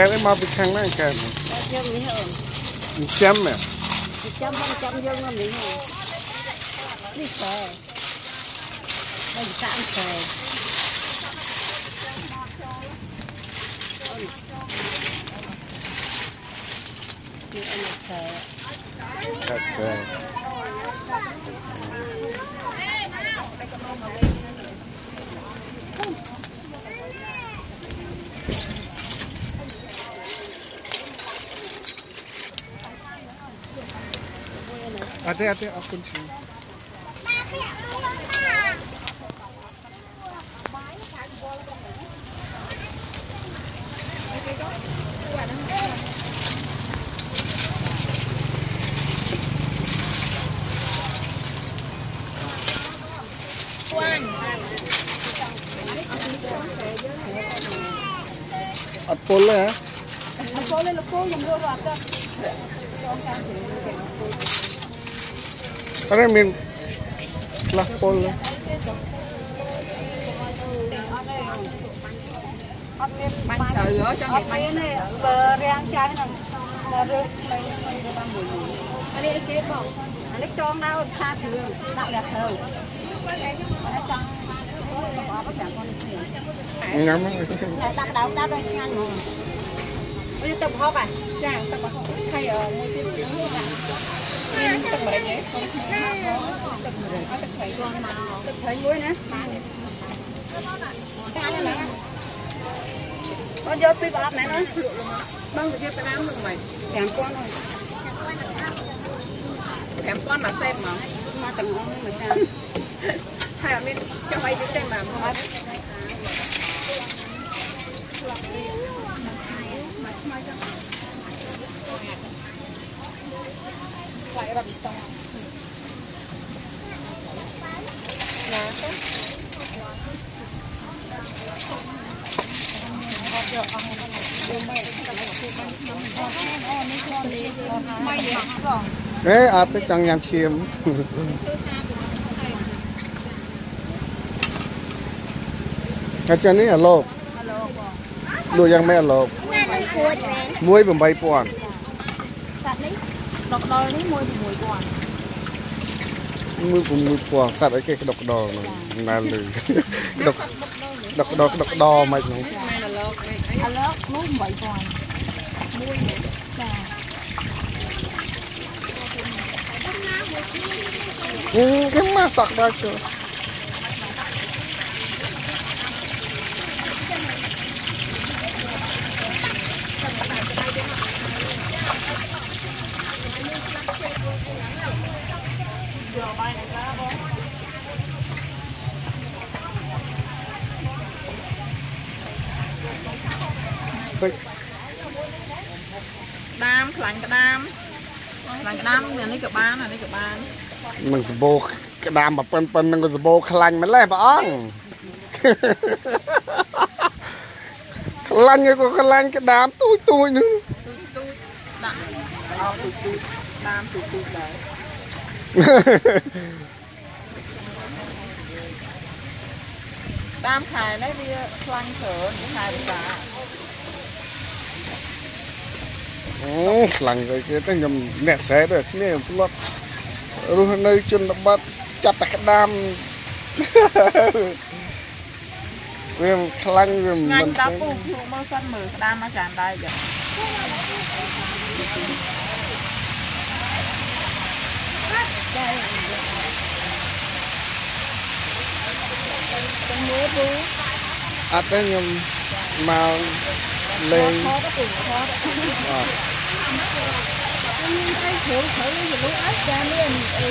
កែមកពីខាងណាកែយើងនេះអូនចាំហ៎ចាំបងចាំយើងមកនេះនេះខ្សែបើតាមខ្សែនេះអត់ខ្សែ That's uh Ada ada aku sini. អត់ពុលទេហ៎អត់ចូលលេ លោកគោខ្ញុំរត់អត់ទៅចងតាមស្រីគេអត់មានខ្លះពុលទេអត់មានបាញ់ទៅចង់ឲ្យបាញ់នេះបើរាំងចាស់ហ្នឹងបើរើសមិនមិនទៅបានមួយអា នេះគេបងអានេះចងដល់ថាគ្រឿងដាក់លះទៅអានេះចង់អត់ចាំគាត់នេះ ញ៉ាំ តែដាក់ដៅដាក់ឲ្យឆ្ងាញ់ហ្មងវាទៅហុកอ่ะចាទៅហុកខៃមួយទៀតហ្នឹងដាក់មានទឹកម្រេចទេខ្ញុំទឹកម្រេចអត់ទឹកໄខគាត់មកទឹកໄខមួយណាបានតែនេះអូយកពីប្រអប់ណែណាបងទៅយកទៅដើមមកមិន5000អូ5000មកសេបមកមកទាំងអស់មកចាហើយអត់មានចង់អីទៀតទេមក អត់ lại rầm tông nhà cái អេអត់ទៅចង់ញ៉ាំឈាមកាចានេះអាលោកលក់យ៉ាងម៉េចអាលោកណានឹងគួចមែនមួយ8000សាត់នេះ ដកដល់នេះមួយ6ពាន់មួយ6000សត្វអីគេក្តុកក្តោហ្នឹងណាលឺក្តុកក្តុកក្តោក្តុកក្តោមិនហ្នឹងឥឡូវនោះ8ពាន់មួយចាគេមកសក់ដល់ជើ ដាមខ្លាញ់ក្តាមខ្លាញ់ក្តាមអានេះក៏បានអានេះក៏បាននឹងសបោក្តាមបើប៉ុនប៉ុននឹងក៏សបោខ្លាញ់ម្លេះព្រះអង្គខ្លាញ់ក៏ខ្លាញ់ក្តាមទូចទូចហ្នឹងទូចទូចដាក់អោទូចទូចដាមទូចទូចដែរ ដាមខែនេះវាខ្លាញ់ច្រើនវាខែភាសាអូខ្លាំងទៅគេទៅខ្ញុំអ្នកស្រែទៅគ្នាផ្លត់រស់នៅជនបទចាប់តែក្តាមវាខ្លាំងវាថ្ងៃមិនដល់ពូភ្លុកមើលសិនមើលក្តាមមកចានដែរចាទាំងមួយពូ អត់ទេខ្ញុំមកលេងថតទៅពូថតអត់មានតែគ្រឿងគ្រឿងយលុអត់ចាមានអី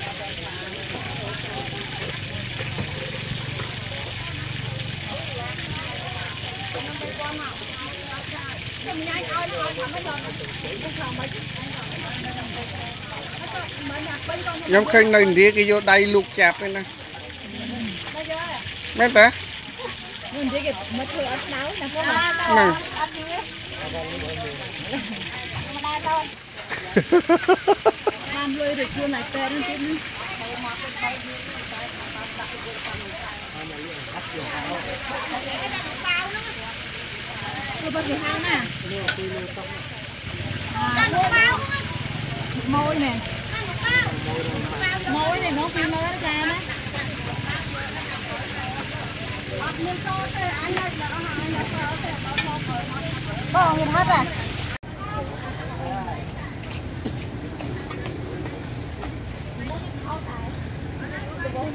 ខ្ញុំឃើញនៅឥណ្ឌាគេយកដៃលូកចាប់ឯណាមែនតានិយាយគេមកធ្វើអត់ស្ដៅណាគាត់ហ្នឹងបានលុយរួចខ្លួនឲ្យពេទ្យទៀតណាទៅបាត់គេហៅណាម៉ួយមែនម៉ួយនេះ ទៅបាត់គេហៅណាចាន់បាវម៉ួយមែនម៉ួយនេះនោះពីមើលចាណាអត់មានតទេអញនៅដល់អស់អញនៅដល់ទេបងមកបងហត់អា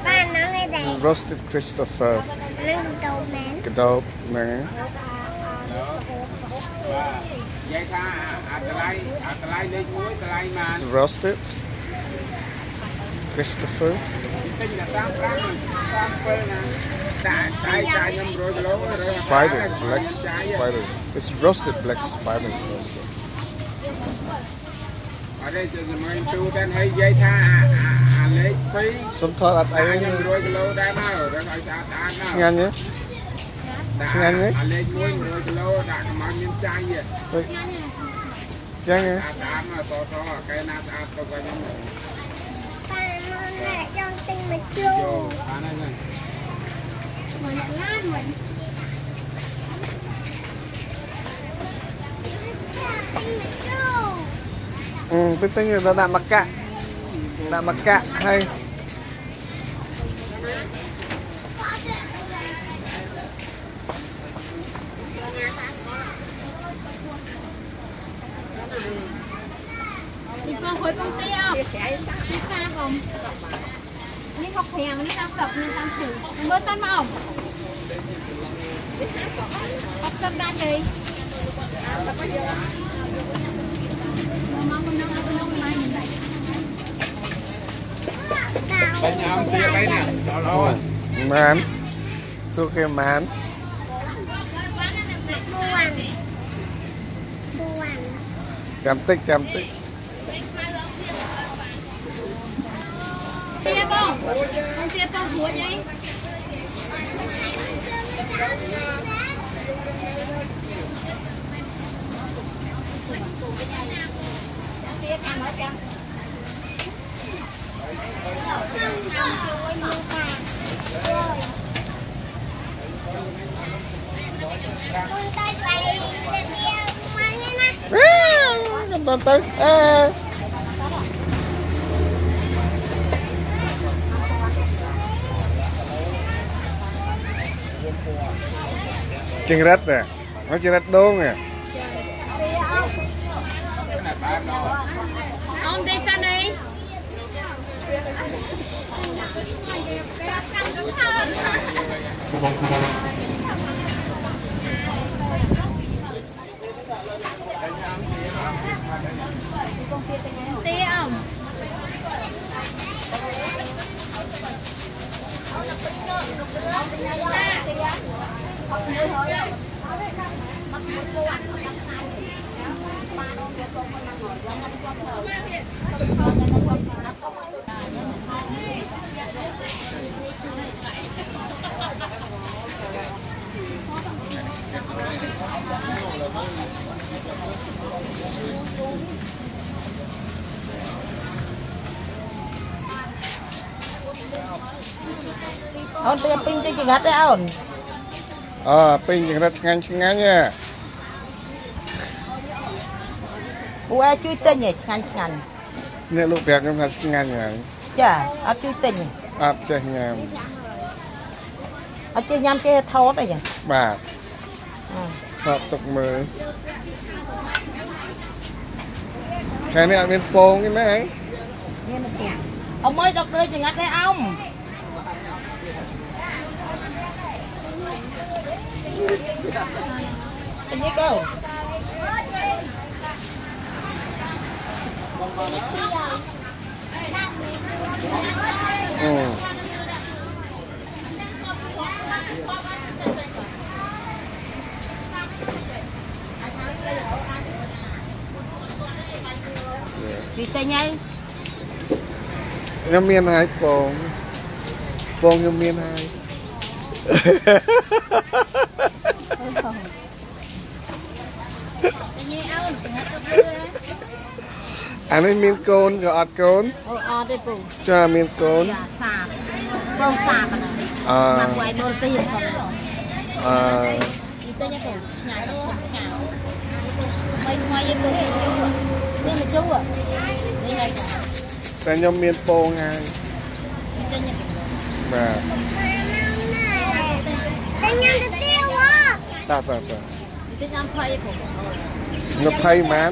បានណាស់ឯង roasted christopher នឹងតោមែនកដោបហ្នឹង ខ្ញុំ100គីឡូ spider black spider It's roasted black spider sauce អត់ទេជំនួយទូតែហើយនិយាយថាអាអាលេខ2សុំថតអត់អីដាក់ខ្ញុំ100គីឡូដែរមករឹងឲ្យស្អាតស្អាតមកឆ្ងាញ់ទេដាក់ ឆ្ងាញ់ទេអាលេខ1 100គីឡូដាក់កុំឲ្យមានចាយទេចឹងហ៎ស្អាតស្អាតមកសសកែណាស្អាតទៅឲ្យខ្ញុំប៉ាមកអ្នកចង់ទិញមកជូយកអាហ្នឹងហ្នឹងមកអ្នកឡានមិនទិញមកជូអឺទៅទិញទៅដាក់មកកាក់ដាក់មកកាក់ហើយ đi hồi công ty không? Đi xa không? Đi học hè mà đi học tập nên tăng thử Bớt tân mỏng, Học tập đan đi Bên nhà ông kia đây nè, đó rồi. Mán. Suốt cái mán. Mua ăn. Mua ăn. Chăm tích chăm tích. នសួរគេម៉ានបួនបួនចាំតិចចាំតិច Tia không? Con tia con hùa vậy? គុំទៅไปទៅវាមកនេះណាអេកំតទៅអេ ចង្រិតទេមកចង្រិតដូងទេ Ông đi sao đi? Tia ចង្រិតទេអូនអើពេញចង្រិតឆ្ងាញ់ឆ្ងាញ់ហ៎ពូឯងជួយទិញឯងឆ្ងាញ់ឆ្ងាញ់អ្នកលោកប្រាប់ខ្ញុំថាឆ្ងាញ់ហើយចាអត់ជួយទិញទេអត់ចេះញ៉ាំអត់ចេះញ៉ាំចេះថតអីចឹងបាទអឺថតទុកមើលខែនេះអត់មានពងទេណាហ៎មានតែទៀតអមអើយដកលើចង្រិតទេអ មអីកោអឺពីទិញហើយខ្ញុំមានហើយ អូនចង្រិតទៅលើអានេះមានកូនក៏អត់កូនអូអត់ទេពូចាមានកូនចាសាបបងសាបហ្នឹងអឺមកវាយបរទេសផងអឺពីទិញហើយពូឆ្ងាញ់ទៅឆ្ងាញ់ថ្មីថ្មីយើងពូនេះមកជួនេះហើយតែខ្ញុំមានពងហើយទិញហើយបាទ តែញ៉ាំទៅទៀតហ៎តាតាតាទិញអំភ័យពូ20ម៉ាន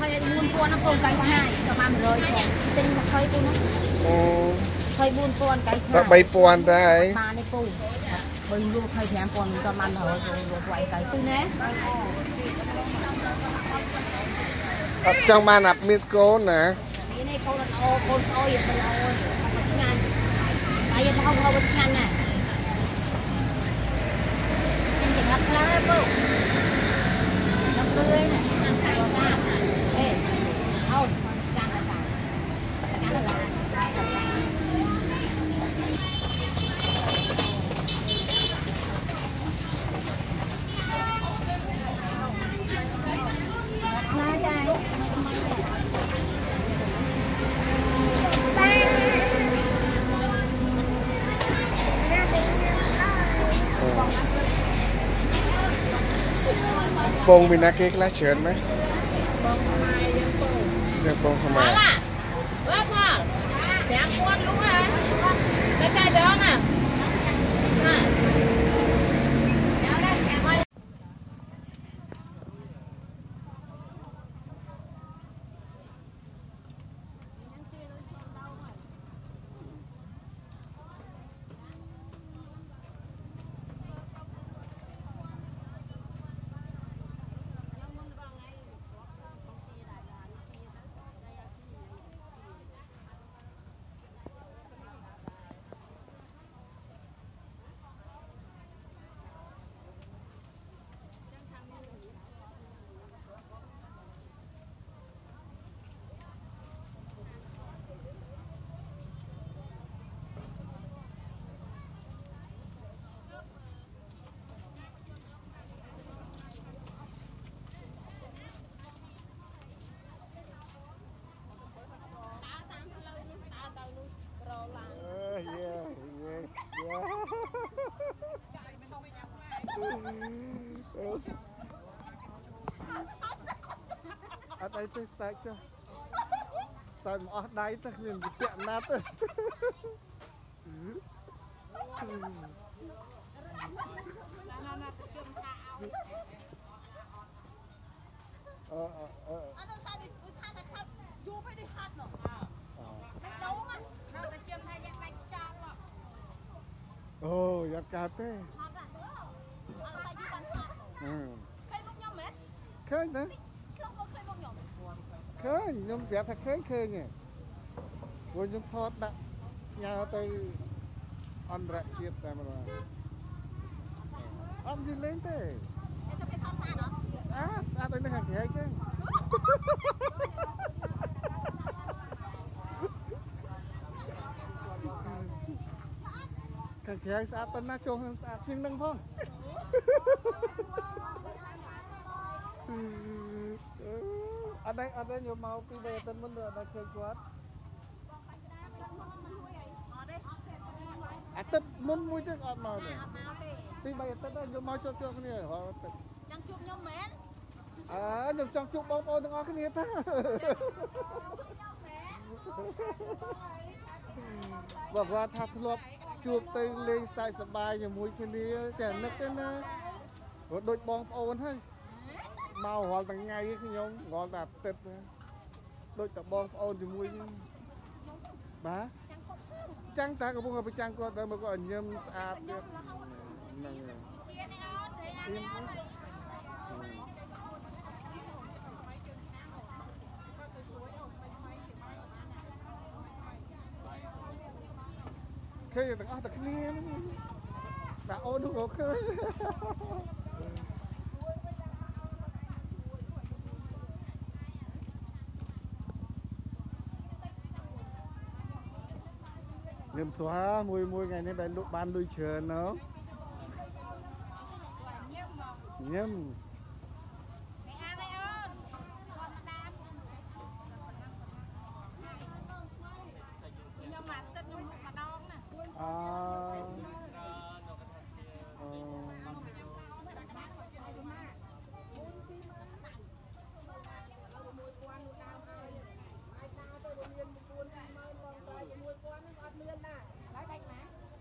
ហើយ4000ណាពូកៃឆ្ងាយប្រហែល100ផងទិញ20ពូណាអូ24000កៃឆ្ងាតែយ3000ដែរបានទេពូបើលក់25,000ក៏បាន100ពូលក់វាយកៃជូនណាអត់ចង់បានអាប់មានកូនណាមានឯកូនល្អកូនស្អុយទៅល្អឆ្ងាញ់ហើយយកហៅហៅឆ្ងាញ់ណា ស់ចិញ្ចឹមខ្ពងមានណាគេខ្លះច្រើនម៉េចបងខ្មែរយើងពងយើងពងខ្មែរបាទបាទ5 4000លុយហ៎តែតែដងណា Ở đây tôi sạch cho Sạch mà ở đây tôi nhìn bị tiện nát rồi Ờ, ờ, ờ. Ồ, giặt cà tê Ừ. Khơi nữa Khơi, nhưng vẻ thật khơi khơi nhỉ Rồi nhưng thoát đặt Nhà tới Ăn rạ chiết tại mà là Ăn gì lên thế À, sao tới nó hàng ghé chứ Càng ghé sao tân na chôn sao ជាងនឹងផង អត់ដែរអត់ដែរយកមកពីវេតិនមុនអត់ដែរឃើញគាត់អាទិត្យមុនមួយទៀតអត់មកទេអត់មកទេពី3អាទិត្យដែរយកមកជួបជួបគ្នារាល់អាទិត្យចង់ជួបខ្ញុំមែនអើខ្ញុំចង់ជួបបងប្អូនទាំងអស់គ្នាតាបើគាត់ថាធ្លាប់ ជួបទៅលេងសើចសប្បាយជាមួយគ្នាចានឹកទេណាព្រោះដូចបងប្អូនហើយមករាល់ថ្ងៃខ្ញុំរាល់តែអាទិត្យណាដូចតែបងប្អូនជាមួយគ្នាបាទចាំងតាកំពុងតែប្រចាំងគាត់ដល់មកគាត់ញឹមស្អាតទៀតហ្នឹងហើយជានេះអូនទេអានេះអូន ឃើញទាំងអស់តែគ្នាហ្នឹងដាក់អូននោះក៏ឃើញញឹមស្វាមួយមួយថ្ងៃនេះដែលលក់បានលុយច្រើនណោះញឹមមក ញឹម នេះអានេះអូនគាត់មកដាមខ្ញុំមកទឹកខ្ញុំម្ដងណា អអ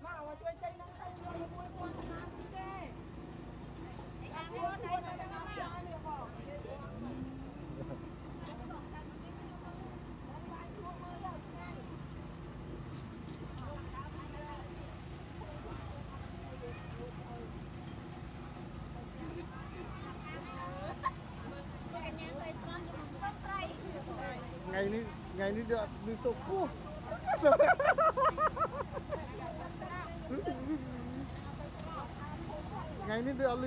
មកមកជួយចេញនឹងទៅមួយមួយគាត់ណាទេអាខ្លួននេះទៅមកចោលនេះបង ថ្ងៃនេះថ្ងៃនេះដូចអត់មានសុខពោះថ្ងៃនេះដូចអត់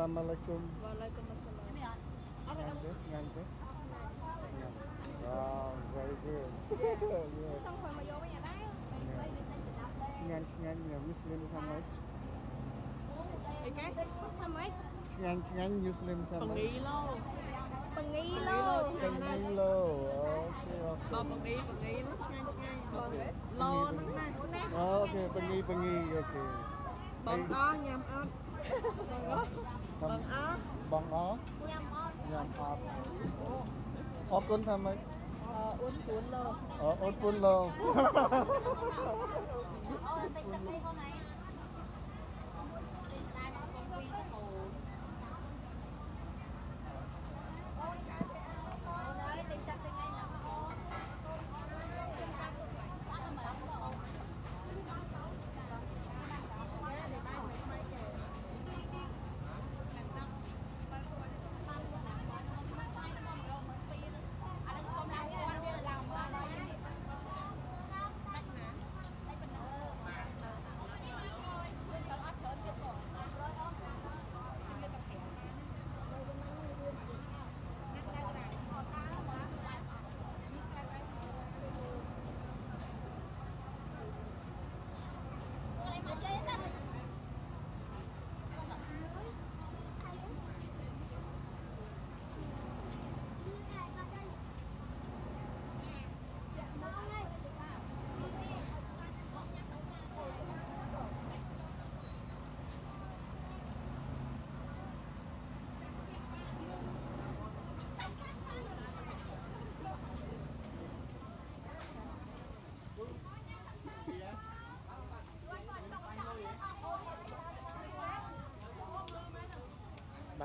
আসসালামু আলাইকুম ওয়ালাইকুম আসসালাম Ngan ke? Ngan. Wow, very good. Xong rồi mà vô mấy nhà đấy. Ngan, ngan, nhà Muslim sama. Cái cái sama. Ngan, ngan Muslim sama. Pengilo. Pengilo. Pengilo. Okay. Lo pengi, pengi nó ngan ngan. Lo nó này. Okay, pengi pengi, okay. Bọn to nhầm ớt. បងអបងអញ៉ាំអត់ញ៉ាំអត់អរគុណថាម៉េចអឺអ៊ុនពួនលោកអឺអ៊ុនពួនលោកអូតែទឹកអីហ្នឹងឯង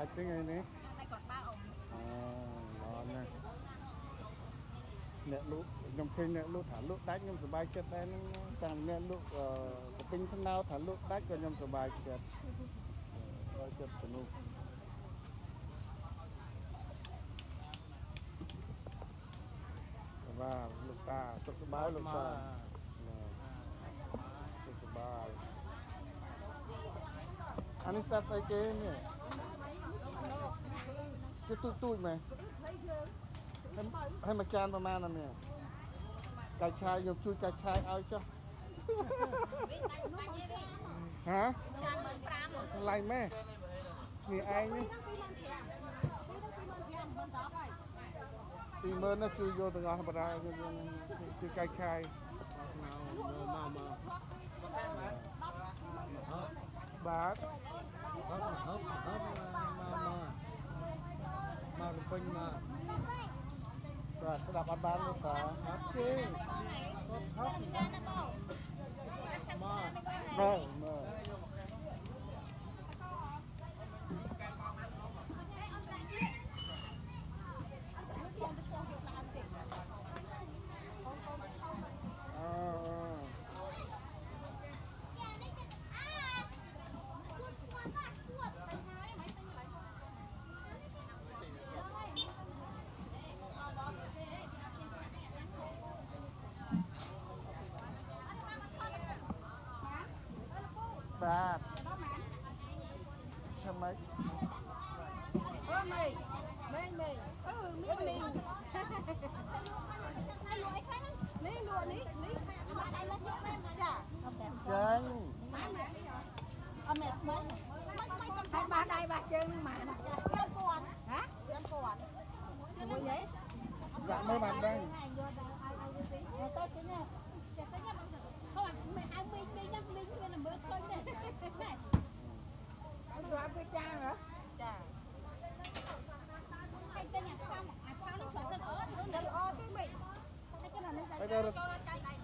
ច់ទេថ្ងៃនេះតែគាត់បើអូនអូល្អណាស់អ្នកលក់ខ្ញុំឃើញអ្នកលក់ថាលក់ដាច់ខ្ញុំសប្បាយចិត្តដែរហ្នឹងតាមអ្នកលក់កពិញថ្នោតថាលក់ដាច់ក៏ខ្ញុំសប្បាយចិត្តដល់ចិត្តទៅនោះបាទលោកតាសុខសប្បាយលោកតាសុខសប្បាយអានេះស្ដាប់ស្អីគេនេះ គេទូចទូចមែនហើយមកចានប្រមាណណានេះកាច់ឆាយយកជួយកាច់ឆាយឲ្យចុះហ៎ចាន15ថ្លៃម៉ែនេះឯងនេះពីមើលនេះគឺយកទាំងអស់បដាគឺគឺកាច់ឆាយបាទ មកពេញមកបាទស្ដាប់អត់បានទេតាអត់ទេចានណាបងមកបាទមើលអឺ បាទចាំម៉េចអឺមេមេមេអឺមីមីនេះលក់នេះនេះមកដៃមកយកមែនចា ចាញ់ អត់មែនមែនមិនមិនកំផែបាសដៃបាសជើងនឹងម៉ាន5000ហ៎5000មួយហី ដាក់មើលបានដឹង ទៅទៅនេះចេះទៅនេះបងគាត់មិនហៅមីងមីងណាមីងមានមើលឃើញទេណែអត់រាប់វាចាហ៎ចាហើយតែញ៉ាំខាំអាខាំនេះគាត់សិនអត់នឹងល្អទេមីងតែគាត់នេះតែចូលកាច់ដៃ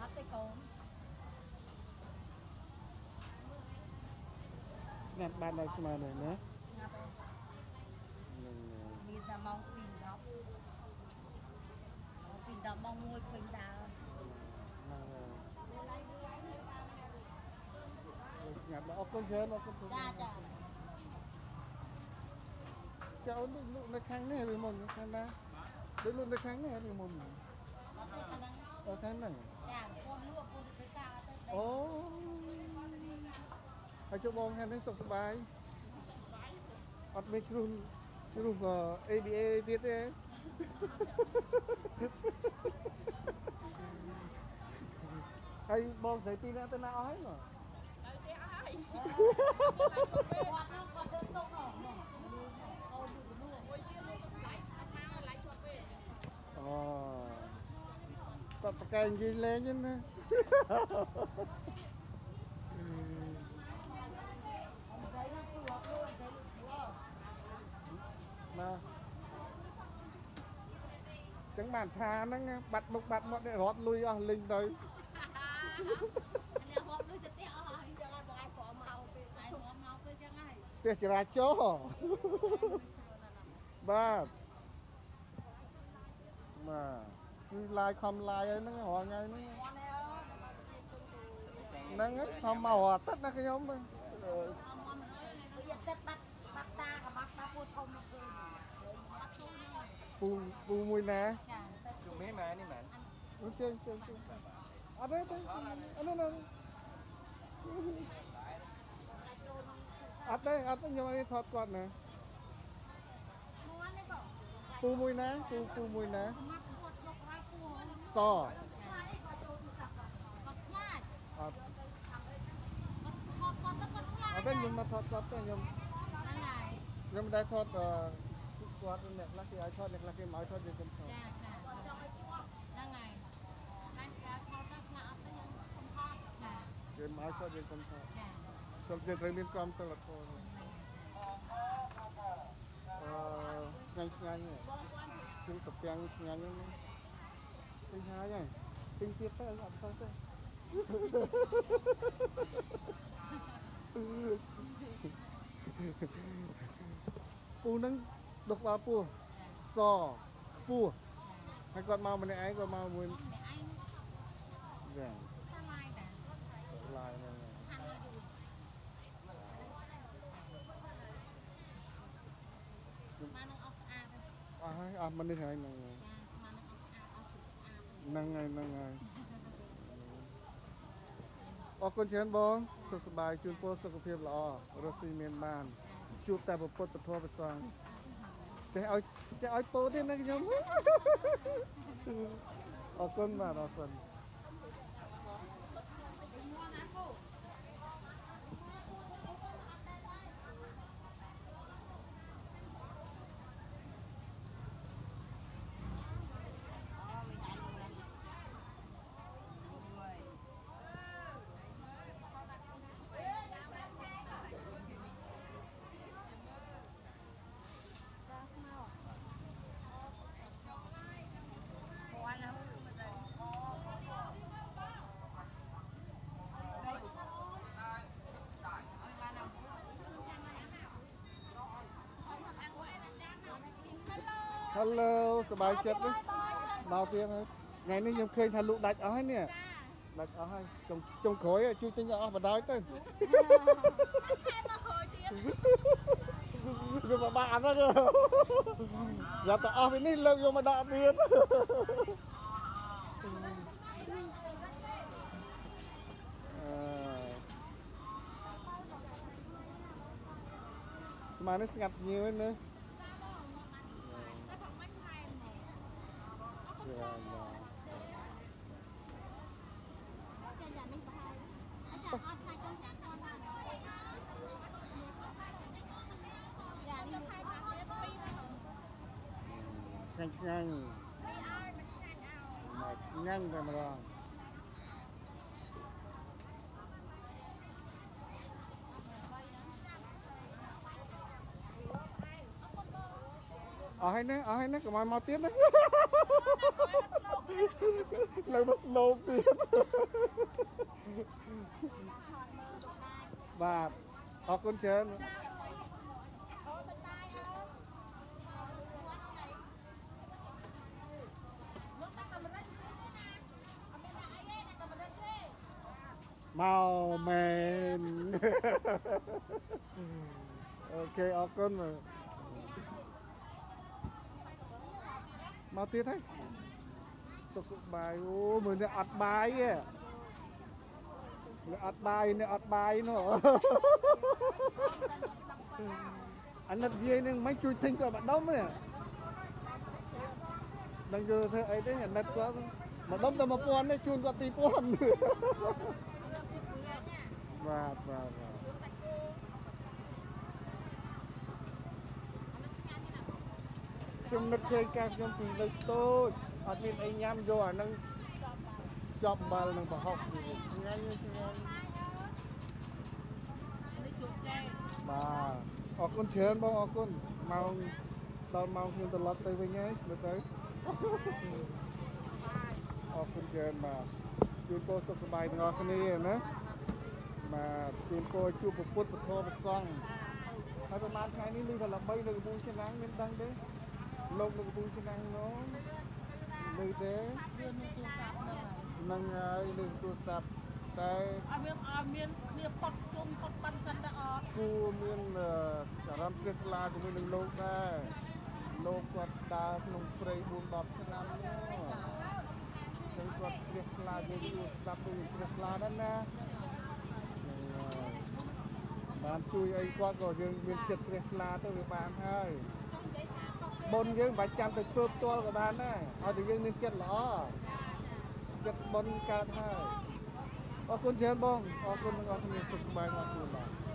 អត់ទេកូន ស្ងាត់បានដល់ស្មើនេះណាស្ងាត់នឹងមានតែម៉ោង2 10ពី10ម៉ោង1ពេញដើរនឹងស្ងាត់ដល់អរគុណច្រើនអរគុណច្រើនចាចាចាអូនលក់នៅខាងនេះវាមុនខាងណាដូចលក់នៅខាងនេះវាមុនអត់ទេខាងហ្នឹង អត់ខាងហ្នឹង ចាពួកលក់ពួកធ្វើការអត់ទៅ អូ ហើយជុំបងខាងនេះសុខសប្បាយអត់មានជ្រុះជ្រុះ ABA ទៀតទេហើយបងស្រីពីរនាក់ទៅណាអស់ហើយមកគាត់នោះគាត់ធ្វើទុកហ៎មកកូនទៅនោះមួយទៀតមកទៅស្លាច់អត់មកឡាយជាប់ពេលអូគាត់ប្រកែកនិយាយលេងហ្នឹងណា អីហ្នឹងគឺអត់លក់ទេលក់ ណាចឹងបានថាហ្នឹងណាបាត់មុខបាត់មាត់នេះរត់លុយអស់លីងទៅអញហត់លុយទៅផ្ទះអស់ហើយចឹងហើយបងឯងព្រមមកពេលឯងព្រមមកពេលចឹងហើយផ្ទះចរាចរណ៍បាទបាទគឺឡាយខំឡាយហើយហ្នឹងរាល់ថ្ងៃហ្នឹងគាត់នេះអើហ្នឹងហើយខំមករាល់អាទិត្យណាខ្ញុំហ្នឹងអឺ អមមកមិនអើយទៅយកទឹកបាត់បាត់តាក៏បាត់តាពូធំមកគឺបាត់ទូហ្នឹង ពូពូមួយណាចាទៅជុំនេះម៉ែនេះម៉ែអូជើងជើងជើងអត់ទេទេអត់ហ្នឹងអត់ទេអត់ទេខ្ញុំឲ្យថតគាត់ណាមួយនេះក៏ពូមួយណាពូពូមួយណាមកគាត់លោកហើយពូហ្នឹងសខ្លាចអីគាត់ចូលទូរស័ព្ទគាត់ខ្លាចអត់គាត់ថតគាត់ទៅគាត់ខ្លាចអត់ទេខ្ញុំមកថតគាត់ទេខ្ញុំហ្នឹងហើយខ្ញុំមិនដែលថតអឺ គាត់អ្នកខ្លះគេឲ្យថតអ្នកខ្លះគេមិនឲ្យថតយើងខ្ញុំថតចាចាហ្នឹងហើយហើយគេថតទៅខ្លាចអត់ទៅខ្ញុំខ្ញុំថតចាគេមិនឲ្យថតយើងខ្ញុំថតចាសូមជឿត្រូវមានក្រុមសិលធម៌អឺឆ្ងាញ់ឆ្ងាញ់នេះគឺកាពាំងឆ្ងាញ់ហ្នឹងទិញហើយហើយទិញទៀតទៅអត់ទៅទេពូហ្នឹង ដុកបាពោះសពោះហើយគាត់មកម្នាក់ឯងគាត់មកមួយម្នាក់ឯងចាសាឡាយតាឡាយហ្នឹងហាន់នៅយូរស្មាននឹងអស់ស្អាតចាអស់ហើយអស់មនុស្សហើយហ្នឹងស្មាននឹងអស់ស្អាតអស់ជូរស្អាតហ្នឹងហើយហ្នឹងហើយអរគុណច្រើនបងសុខសប្បាយជូនពរសុខភាពល្អរស់ស៊ីមានបានជួបតែប្រពុតពធប្រសង ចេះឲ្យចេះឲ្យពោទៀតណាខ្ញុំអរគុណបាទអរគុណ Hello សប្បាយចិត្តទេមកទៀតហើយថ្ងៃនេះខ្ញុំឃើញថាលក់ដាច់អស់ហើយនេះដាច់អស់ហើយចុងចុងក្រោយជួយទិញឲ្យអស់បណ្ដោយទៅវាបបាក់ហ្នឹងយ៉ាប់តែអស់ពីនេះលើកយកមកដាក់ទៀតអឺស្មាននេះស្ងាត់ញៀវហ្នឹងណា Yeah, yeah. ចាយ៉ានេះប្រហែលអាចារ្យអត់ខ្លាចចង់ចាក់តបានយ៉ានេះខែបានទេពីរហ្នឹង ឆ្ងាញ់ឆ្ងាញ់ ពីរឲ្យ មិនឆ្ងាញ់ឲ្យមកញ៉ាំតែម្ដងអស់ហើយណាអស់ហើយណាកុំឲ្យមកទៀតណានៅមកស្លូបទៀតបាទអរគុណច្រើន មកមែនអូខេអរគុណមកទៀតហើយសុខសប្បាយអូមើលនេះអត់បាយទេនេះអត់បាយនេះអត់បាយនោះអាណិតយាយនឹងមិនជួយទិញគាត់ម្ដុំទេដឹងយកធ្វើអីទេអាណិតគាត់ម្ដុំតែ1000ទេជូនគាត់2000 បាទបាទបាទខ្ញុំនឹកឃើញកាលខ្ញុំពីនៅតូចអត់មានអីញ៉ាំយកអាហ្នឹងចប់អំបិលនឹងប្រហុកឆ្ងាញ់ឆ្ងាញ់នេះជួបចែកបាទអរគុណច្រើនបងអរគុណម៉ោងដល់ម៉ោងខ្ញុំត្រឡប់ទៅវិញហើយមើលទៅអរគុណច្រើនបាទជូនពរសុខសប្បាយទាំងអស់គ្នាណា បាទជូនពរជួបប្រពុតពធប្រសង់ហើយប្រហែលថ្ងៃនេះលឺថាល្បីនៅកំពង់ឆ្នាំងមានដឹងទេលោកនៅកំពង់ឆ្នាំងនោះលឺទេវាមានទូរស័ព្ទហ្នឹងហើយហ្នឹងហើយលឺទូរស័ព្ទតែអត់មានអត់មានគ្នាផុតជុំផុតប៉ាន់សិនតែអត់គួរមានអឺអារម្មណ៍ជ្រះថ្លាជាមួយនឹងលោកដែរលោកគាត់ដើរក្នុងព្រៃ4 10ឆ្នាំនោះចឹងគាត់ជ្រះថ្លាយើងជួស្ដាប់ដូចជ្រះថ្លាដែរណាហ្នឹងហើយ បានជួយអីគាត់ក៏យើងមានចិត្តជ្រះថ្លាទៅវាបានហើយបុណ្យយើងមិនបាច់ចាំទៅធ្វើផ្ទាល់ក៏បានដែរឲ្យតែយើងមានចិត្តល្អចិត្តបុណ្យកើតហើយអរគុណច្រើនបងអរគុណទាំងអស់គ្នាសុខសប្បាយអរគុណបាទ